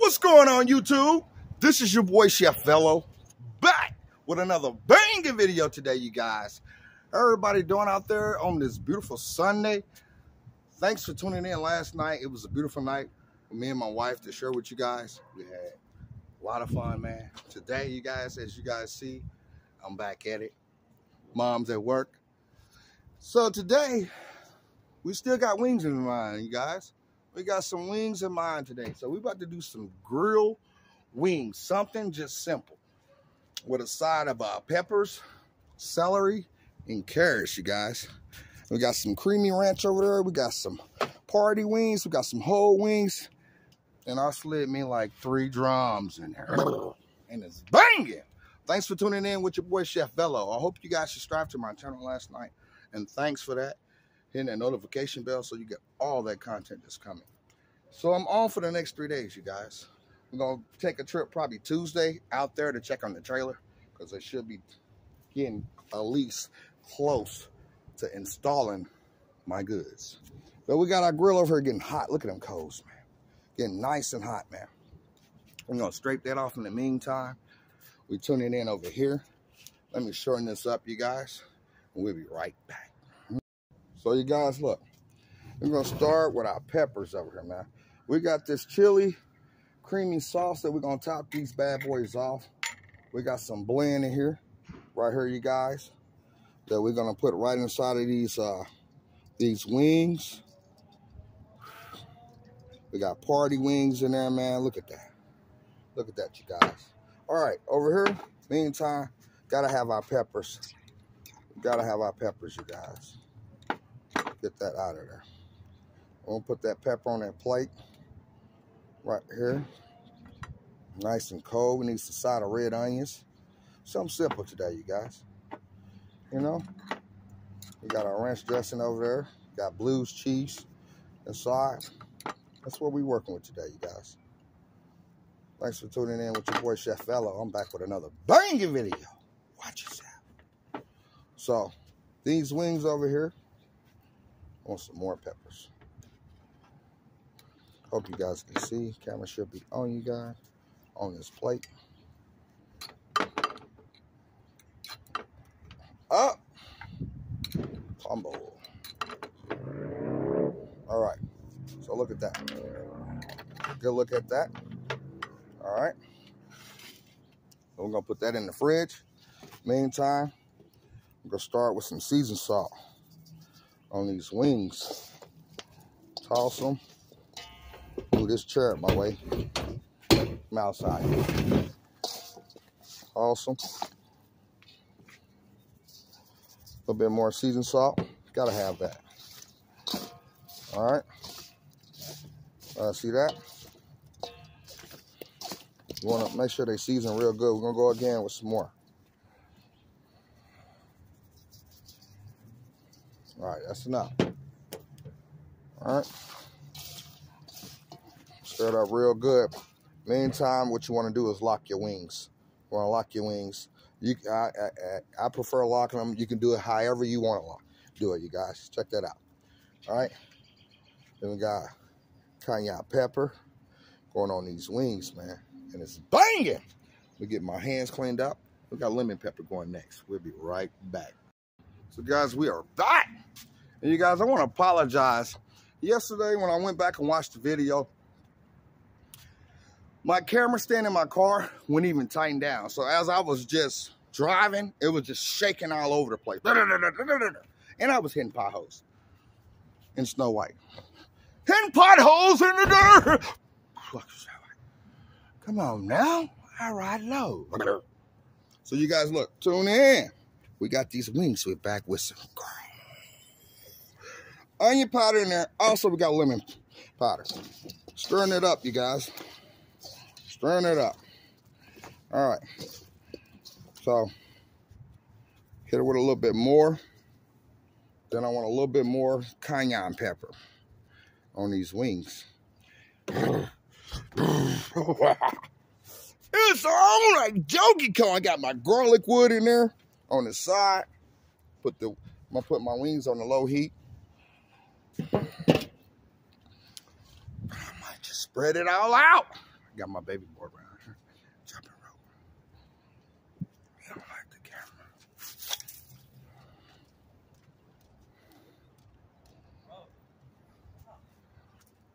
What's going on, YouTube? This is your boy Chef Vello back with another banging video today, you guys. Everybody doing out there on this beautiful Sunday. Thanks for tuning in last night. It was a beautiful night for me and my wife to share with you guys. We had a lot of fun, man. Today, you guys, as you guys see, I'm back at it. Mom's at work. So today, we still got wings in mind, you guys. We got some wings in mind today. So we're about to do some grill wings, something just simple. With a side of uh, peppers, celery, and carrots, you guys. We got some creamy ranch over there. We got some party wings. We got some whole wings. And I slid me like three drums in there. And it's banging. Thanks for tuning in with your boy Chef Vello. I hope you guys subscribed to my channel last night. And thanks for that. Hitting that notification bell so you get all that content that's coming. So I'm on for the next three days, you guys. I'm going to take a trip probably Tuesday out there to check on the trailer. Because they should be getting at least close to installing my goods. But we got our grill over here getting hot. Look at them coals, man. Getting nice and hot, man. I'm going to scrape that off in the meantime. We tune it in over here. Let me shorten this up, you guys. We'll be right back. So you guys, look. We're going to start with our peppers over here, man. We got this chili creamy sauce that we're going to top these bad boys off. We got some blend in here, right here, you guys that we're gonna put right inside of these uh, these wings. We got party wings in there, man. Look at that. Look at that, you guys. All right, over here, meantime, gotta have our peppers. Gotta have our peppers, you guys. Get that out of there. I'm gonna put that pepper on that plate right here. Nice and cold. We need some side of red onions. Something simple today, you guys. You know, we got our ranch dressing over there. Got blues cheese inside. That's what we're working with today, you guys. Thanks for tuning in with your boy Chef Vello. I'm back with another banging video. Watch yourself. So, these wings over here, want some more peppers. Hope you guys can see. Camera should be on you guys on this plate. Up. Tumble. All right. So look at that. Good look at that. All right. We're going to put that in the fridge. Meantime, I'm going to start with some seasoned salt on these wings. Toss them. Move this chair my way. I'm outside. Awesome A little bit more seasoned salt. Gotta have that. All right. Uh, see that? You want to make sure they season real good. We're gonna go again with some more. All right, that's enough. All right. Stir it up real good. Meantime, what you want to do is lock your wings. You want to lock your wings you, I, I, I prefer locking them. You can do it however you want to lock. do it, you guys. Check that out. All right. Then we got cayenne pepper going on these wings, man. And it's banging. We get my hands cleaned up. We got lemon pepper going next. We'll be right back. So, guys, we are back. And you guys, I want to apologize. Yesterday, when I went back and watched the video, my camera stand in my car wouldn't even tighten down. So as I was just driving, it was just shaking all over the place. And I was hitting potholes in Snow White. Hitting potholes in the dirt. Come on now. I ride low. So you guys look, tune in. We got these wings. We're back with some onion powder in there. Also, we got lemon powder. Stirring it up, you guys stirring it up. All right. So hit it with a little bit more. Then I want a little bit more cayenne pepper on these wings. it's on like Kong. I got my garlic wood in there on the side. Put the I'm gonna put my wings on the low heat. I might just spread it all out I got my baby board around here. Jumping rope. I don't like the camera.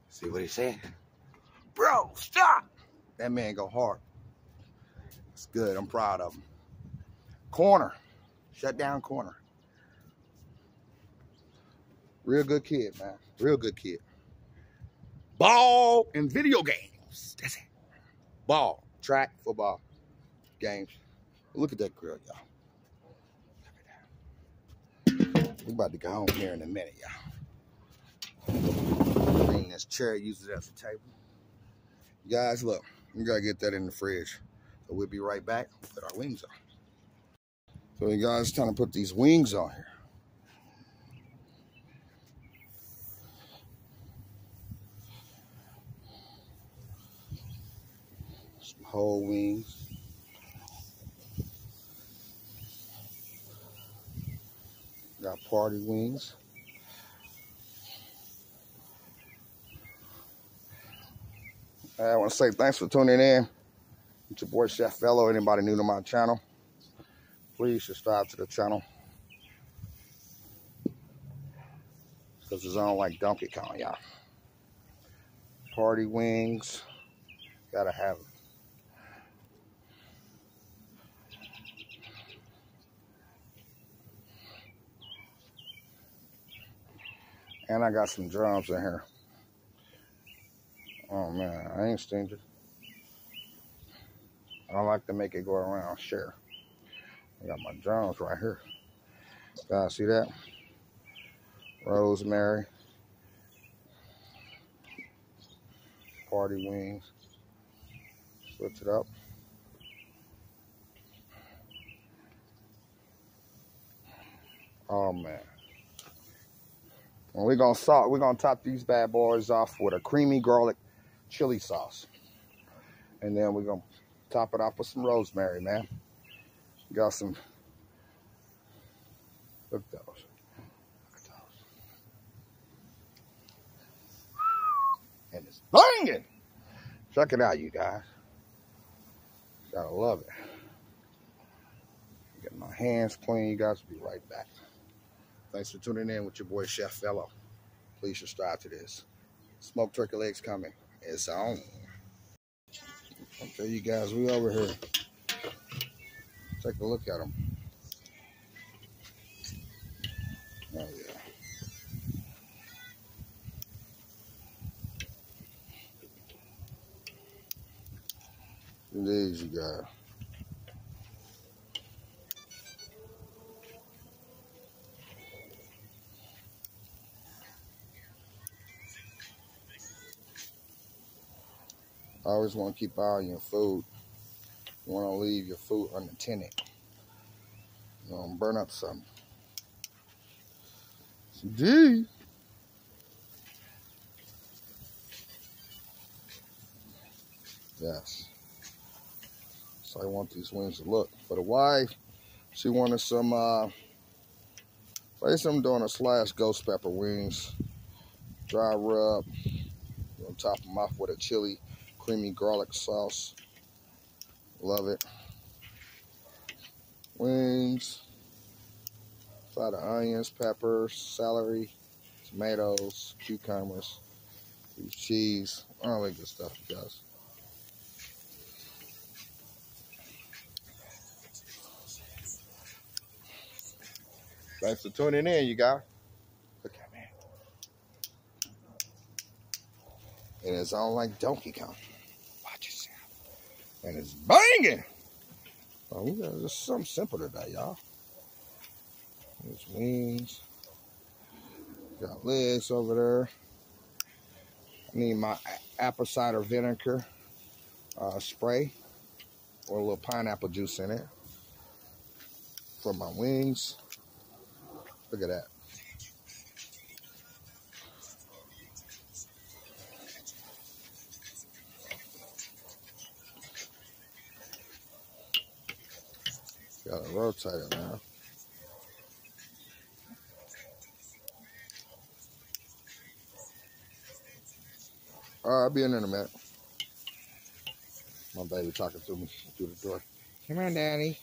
See what he said? Bro, stop! That man go hard. It's good. I'm proud of him. Corner. Shut down corner. Real good kid, man. Real good kid. Ball and video games. That's it. Ball, track, football, games. Look at that grill, y'all. Look at that. We about to go home here in a minute, y'all. Bring this chair, use it as a table. You guys, look, we gotta get that in the fridge. So we'll be right back. Put our wings on. So you guys, trying to put these wings on here. Some whole wings. Got party wings. I want to say thanks for tuning in. It's your boy Chef Vello. Anybody new to my channel, please subscribe to the channel. Because it's on like Donkey Kong, y'all. Party wings. Gotta have it. And I got some drums in here. Oh man, I ain't stingy. I like to make it go around, share. I got my drums right here. Guys, see that? Rosemary. Party wings. Switch it up. Oh man. We're gonna salt, we're gonna top these bad boys off with a creamy garlic chili sauce. And then we're gonna top it off with some rosemary, man. Got some look at those. Look at those. And it's banging. Check it out, you guys. Gotta love it. Get my hands clean, you guys. will Be right back. Thanks for tuning in with your boy Chef Vello. Please subscribe to this. Smoked turkey legs coming. It's on. Okay, you guys, we over here. Take a look at them. Oh yeah. These you got. I always want to keep eye on your food. You want to leave your food unattended. You want to burn up some. D. Yes. So I want these wings to look. For the wife, she wanted some, uh, place I'm doing a slash ghost pepper wings. Dry rub. We'll top them off with a chili creamy garlic sauce. Love it. Wings. Side of onions, peppers, celery, tomatoes, cucumbers, cheese, all that good stuff, you guys. Thanks for tuning in, you guys. Look at me. And it's all like Donkey Kong and it's banging. Oh, we got just something simple today, y'all. There's wings. Got legs over there. I need my apple cider vinegar uh, spray or a little pineapple juice in it for my wings. Look at that. Gotta rotate it now. All right, I'll be in in a minute. My baby talking to me through the door. Come on, Daddy.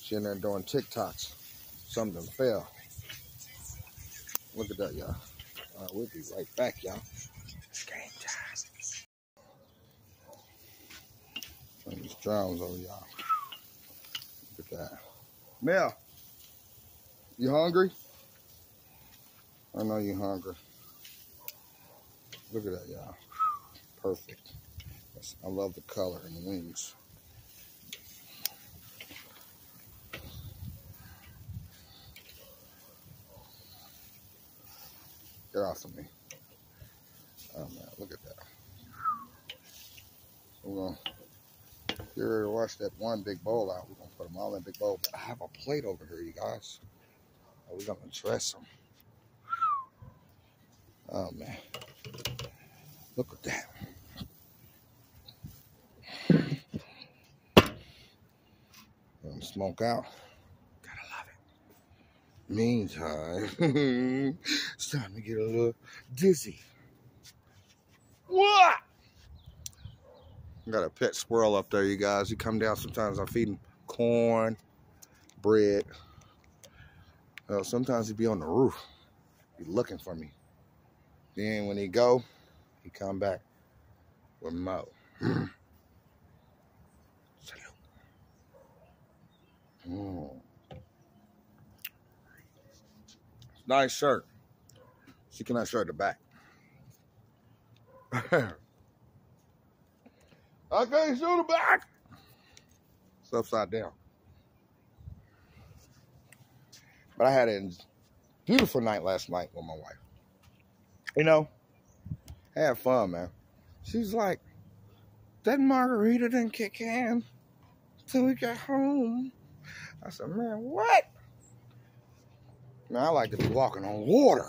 She in there doing TikToks. Something fell. Look at that, y'all. Uh, we'll be right back, y'all. It's game time. Drums over, y'all. Look at that. Mel, you hungry? I know you hungry. Look at that, y'all. Perfect. I love the color and the wings. Get off of me. Oh man, look at that. We're gonna get ready to wash that one big bowl out. We're gonna put them all in a big bowl. But I have a plate over here, you guys. Uh, oh, we're gonna dress them. Oh man. Look at that. Smoke out. Gotta love it. Meantime, it's time to get a little dizzy. What? Got a pet squirrel up there, you guys. He come down sometimes. I feed him corn, bread. Uh, sometimes he be on the roof. He looking for me. Then when he go, he come back with Mo. Salute. Mm. Nice shirt. She cannot shirt the back. I can't shoot it back. It's upside down. But I had a beautiful night last night with my wife. You know, I had fun, man. She's like, that margarita didn't kick in till we got home. I said, man, what? Man, I like to be walking on water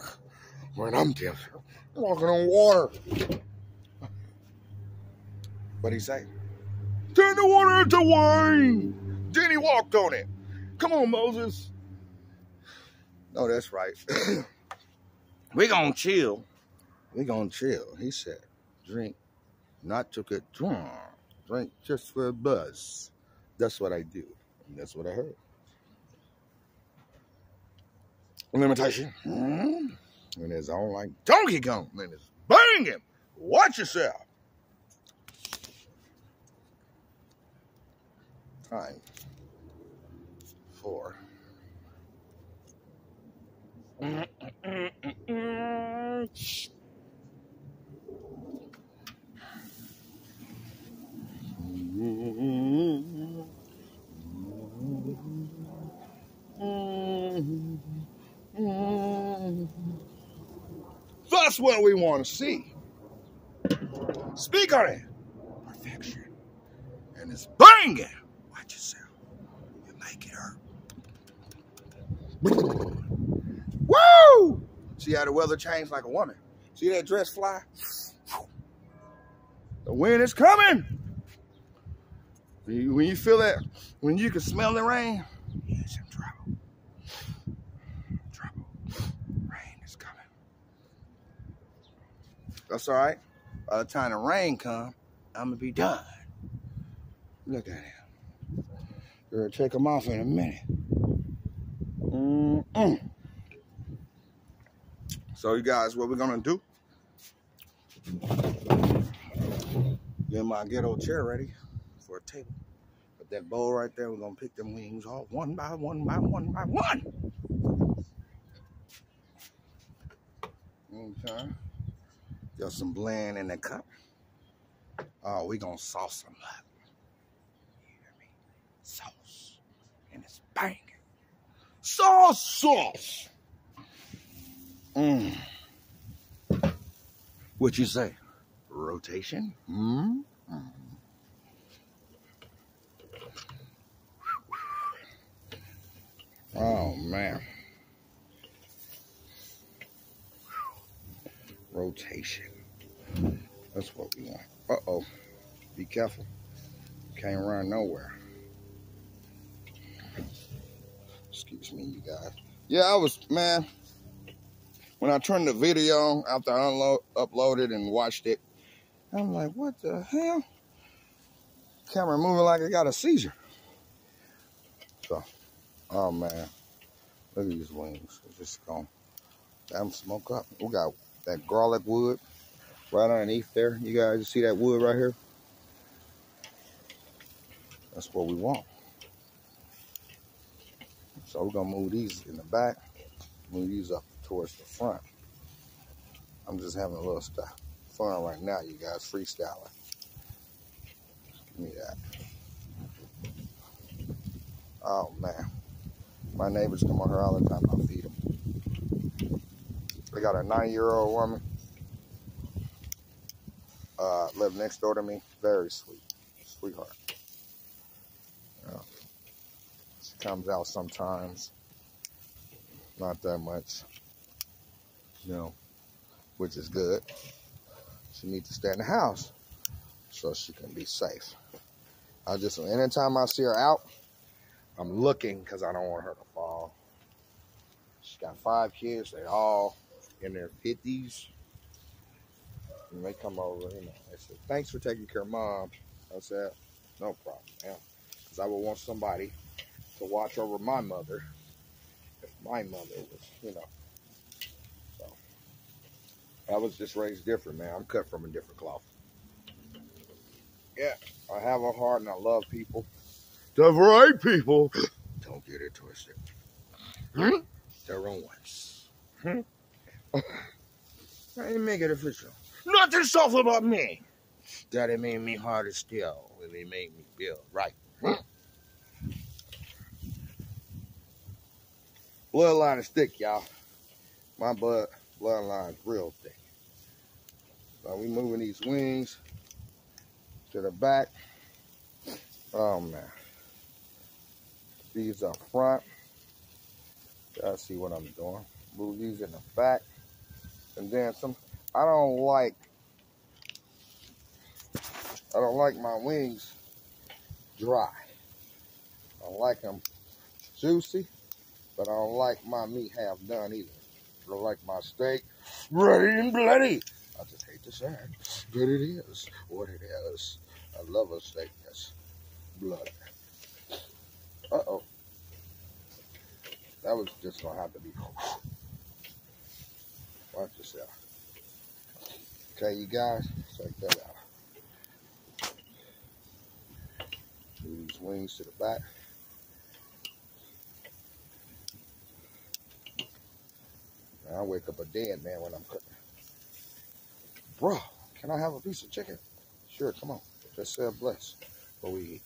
when I'm different. Walking on water. What'd he say? Turn the water into wine. Then he walked on it. Come on, Moses. No, that's right. we gonna chill. We gonna chill. He said, drink, not to get drunk. Drink just for a buzz. That's what I do. And that's what I heard. Limitation. Hmm? And it's on like Donkey Kong. And it's banging. Watch yourself. Time for That's what we want to see. Speak on it. Perfection. And it's banging. Watch yourself. You make it hurt. Woo! See how the weather changed like a woman. See that dress fly? The wind is coming. When you, feel that, when you can smell the rain, trouble. Trouble. Rain is coming. That's all right. By the time the rain come, I'm gonna be done. Look at him. We're gonna take him off in a minute. Mm-mm. So you guys, what we're gonna do? Get my ghetto chair ready for a table. Put that bowl right there. We're gonna pick them wings off one by one by one by one. Okay. Got some blend in the cup. Oh, we gonna sauce them up. You hear me? Sauce. And it's banging. Sauce sauce. Mmm. What you say? Rotation? Hmm? Oh man. Rotation. That's what we want. Uh-oh. Be careful. Can't run nowhere. Excuse me, you guys. Yeah, I was, man, when I turned the video after I unload, uploaded and watched it, I'm like, what the hell? Camera moving like it got a seizure. So, oh man, look at these wings. It's just gone. Damn smoke up. We got that garlic wood right underneath there. You guys see that wood right here? That's what we want. So we're gonna move these in the back, move these up towards the front. I'm just having a little stuff fun right now, you guys, freestyling. Give me that. Oh man. My neighbors come on here all the time, I feed them. They got a nine year old woman uh, live next door to me. Very sweet. Sweetheart. Yeah. She comes out sometimes. Not that much. You know, which is good. She needs to stay in the house so she can be safe. I just, anytime I see her out, I'm looking because I don't want her to fall. She's got five kids. They all in their 50s. And they come over, you know, they thanks for taking care of mom. I said, no problem, yeah. Because I would want somebody to watch over my mother if my mother was, you know. So, I was just raised different, man. I'm cut from a different cloth. Yeah, I have a heart and I love people. The right people. Don't get it twisted. Hmm? The wrong ones. Hmm? I didn't make it official. Nothing soft about me. That it made me harder still. It made me feel right. Hmm? Bloodline is thick, y'all. My blood bloodline is real thick. So we moving these wings to the back. Oh man. These up front. Y'all see what I'm doing. Move these in the back. And then some I don't like I don't like my wings dry. I like them juicy, but I don't like my meat half done either. I don't like my steak ready and bloody. I just hate to say it, but it is what it is. I love a steak that's bloody. Uh-oh. That was just gonna have to be. Watch yourself. Okay, you guys, check that out. Move these wings to the back. I wake up a dead man when I'm cooking. Bro, can I have a piece of chicken? Sure, come on. Just say a bless before we eat.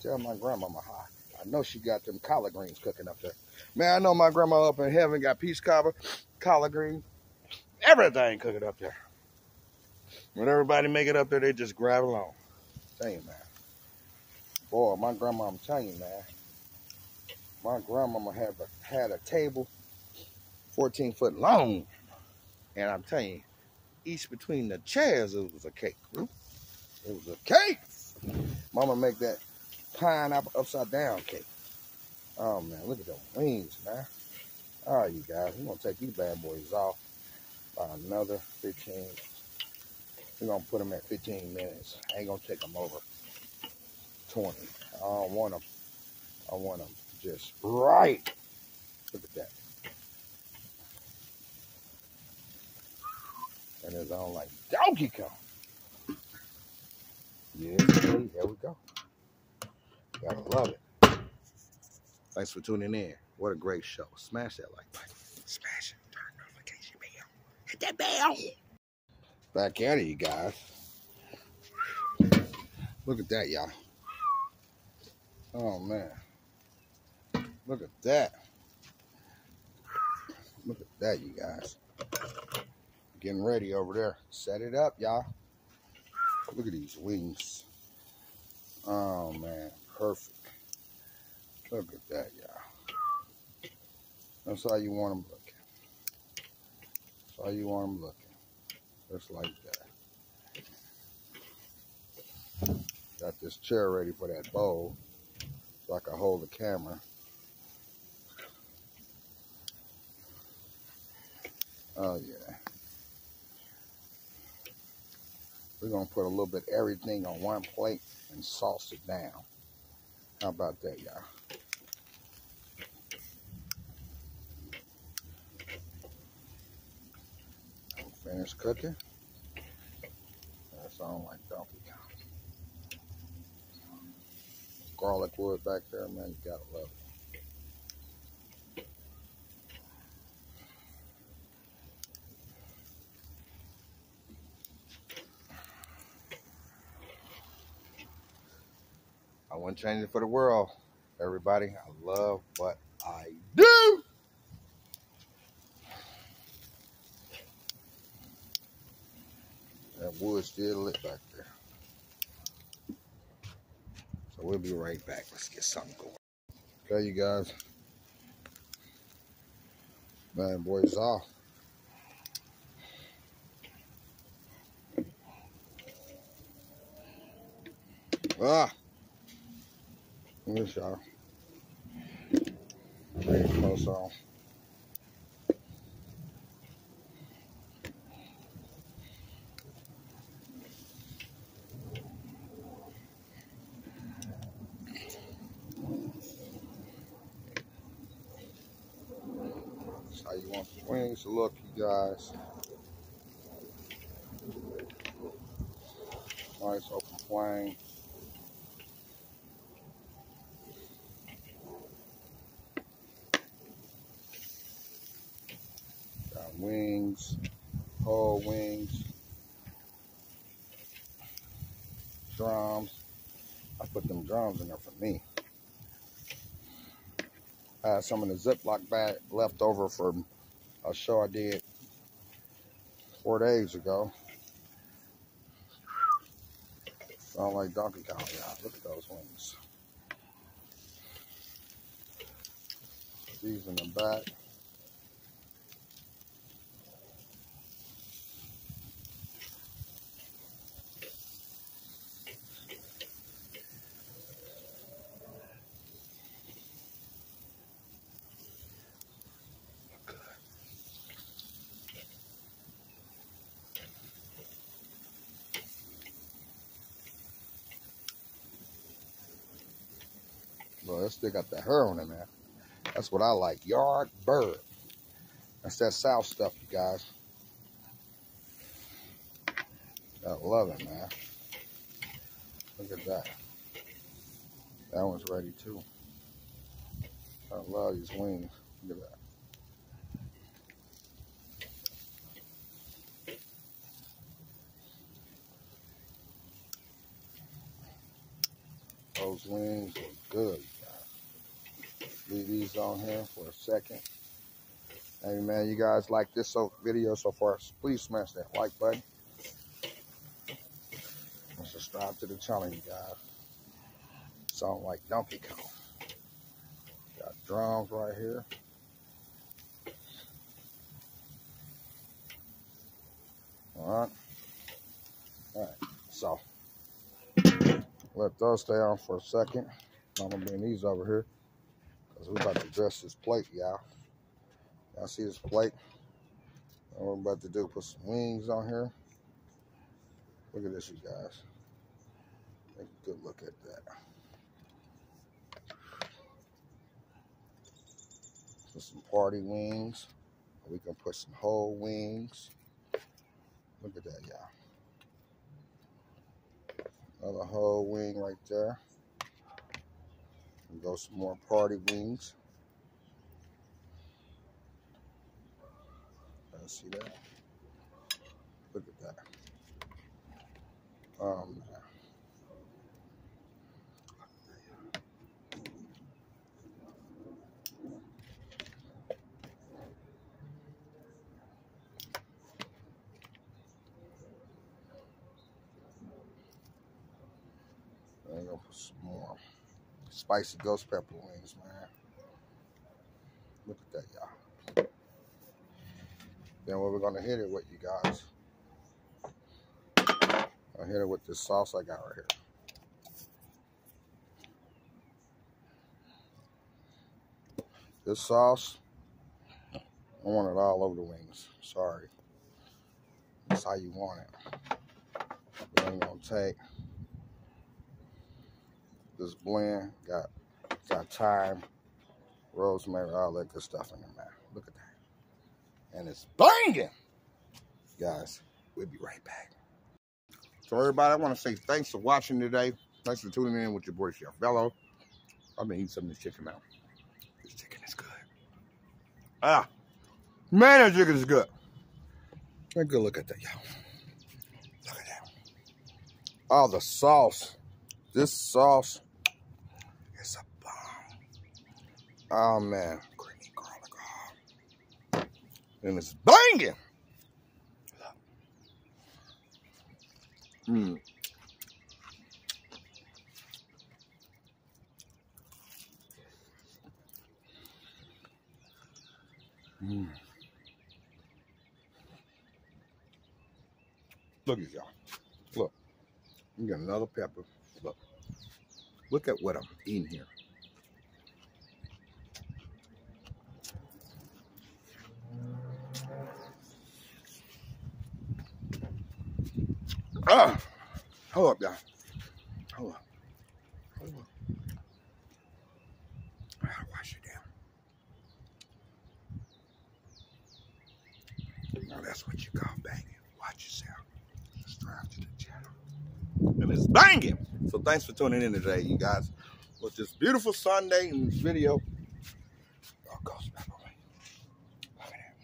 Tell my grandmama hi. I know she got them collard greens cooking up there. Man, I know my grandma up in heaven got peach cobbler, collard green, everything cooking up there. When everybody make it up there, they just grab along. Tell you, man. Boy, my grandma, I'm telling you, man. My grandmama had a, had a table 14 foot long. And I'm telling you, each between the chairs, it was a cake. It was a cake. Mama make that pineapple upside down cake. Oh man, look at those wings, man. All right, you guys, we're gonna take these bad boys off by another 15. We're gonna put them at 15 minutes. I ain't gonna take them over 20. I don't want them. I want them just right. Look at that. And it's on like Donkey Kong. Yeah, there we go. Gotta love it. Thanks for tuning in. What a great show. Smash that like button. Smash it. Turn notification bell. Hit that bell. Back at it, you guys. Look at that, y'all. Oh, man. Look at that. Look at that, you guys. Getting ready over there. Set it up, y'all. Look at these wings. Oh, man. Perfect. Look at that, y'all. That's how you want them looking. That's how you want them looking. Just like that. Got this chair ready for that bowl so I can hold the camera. Oh yeah. We're gonna put a little bit everything on one plate and sauce it down. How about that, y'all? Finished cooking. That's on like donkey Kong. Garlic wood back there, man, you gotta love it. Wouldn't change for the world. Everybody, I love what I do. That wood still lit back there. So we'll be right back. Let's get something going. Okay, you guys. Man, boys off. Ah. Look y'all. It close on. That's how you want the wings to look, you guys. Nice open flame. Wings, whole wings, drums. I put them drums in there for me. I had some in the Ziploc bag left over from a show I did four days ago. Sound like Donkey Kong, yeah. Look at those wings. These in the back. That still got the hair on it, man. That's what I like. Yard bird. That's that South stuff, you guys. I love it, man. Look at that. That one's ready too. I love these wings. Look at that. Those wings are good. Leave these on here for a second. Hey man, you guys like this so video so far? Please smash that like button. And subscribe to the channel, you guys. Sound like Donkey Kong. Got drums right here. All right. All right. So let those stay on for a second. I'm gonna bring these over here because we're about to dress this plate, y'all. Y'all see this plate? And we're about to do put some wings on here. Look at this, you guys. Take a good look at that. Put some party wings. We can put some whole wings. Look at that, y'all. Another whole wing right there. And go some more party wings. Uh, see that? Look at that. Man. I'm gonna put some more spicy ghost pepper wings, man. Look at that, y'all. Then what we're gonna hit it with, you guys. I'll hit it with this sauce I got right here. This sauce, I want it all over the wings. Sorry. That's how you want it. Ain't gonna take this blend, got got thyme, rosemary, all that good stuff in there, man. Look at that. And it's banging. Guys, we'll be right back. So everybody, I want to say thanks for watching today. Thanks for tuning in with your boy Chef Vello. I've been eating some of this chicken now. This chicken is good. Ah, man, that chicken is good. Take a good look at that, y'all. Look at that. Oh, the sauce. This sauce is a bomb. Oh, man. And it's banging. Mmm. Mm. Look at y'all. Look. You got another pepper. Look. Look at what I'm eating here. Ah, hold up, y'all. Hold up. Hold up. Ah, wash it down. Now that's what you call banging. Watch yourself. Subscribe to the channel. And it's banging. So thanks for tuning in today, you guys. With this beautiful Sunday in this video. Oh, ghost pepper. Look at that.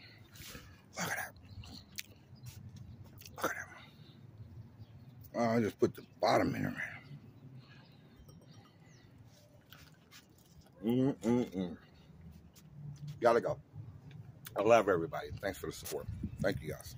Look at that. Look at that. Oh, I just put the bottom in there, man. Mm-mm-mm. Gotta go. I love everybody. Thanks for the support. Thank you, guys.